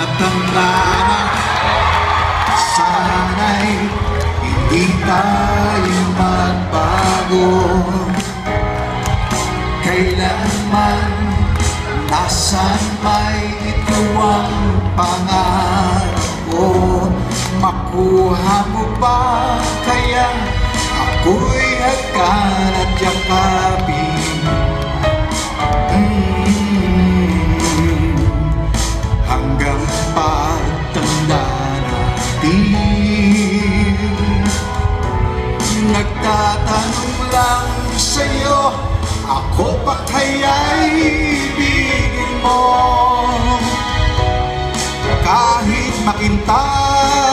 matanda. Na Sana'y hindi tayo magbago. Kailanman Nasaan may ito ang pangarap ko Makuha mo ba kaya ako'y hagkan at Nagtatanong lang sa'yo Ako pa kaya'y ibigin mo? Kahit makintas